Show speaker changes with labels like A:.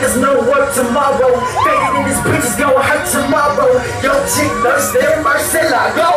A: there's no work tomorrow. Faded in these bitches gonna hurt tomorrow. Yo, chick, thirsty, Marcella, go.